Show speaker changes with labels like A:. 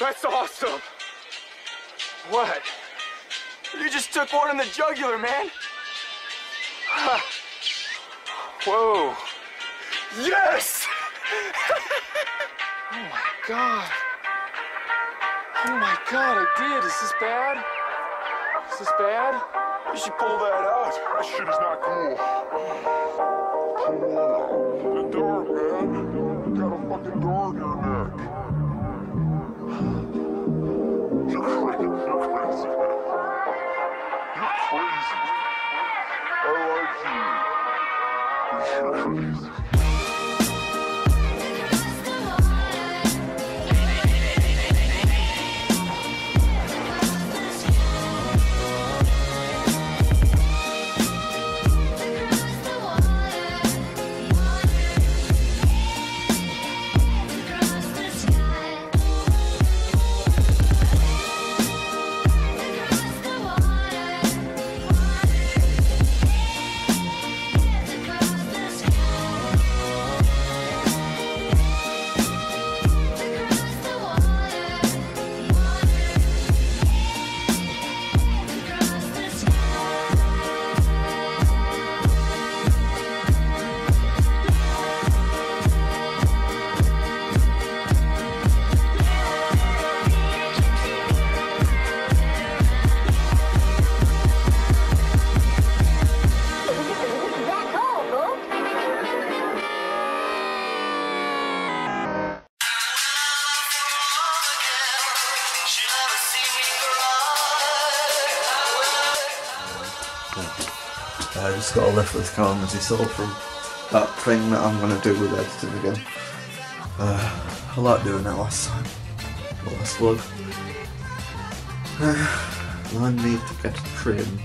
A: That's awesome. What? You just took one in the jugular, man. Whoa. Yes! oh my god. Oh my god, I did. Is this bad? Is this bad? You should pull that out.
B: That shit is not cool. Pull it out. The dog, man. You got a fucking dog in your neck. Oh, Uh, I
C: just got a lift with Calm as he saw from that thing that I'm going to do with editing again. Uh, I like doing that last time, the last vlog. Uh, I need to get a trim.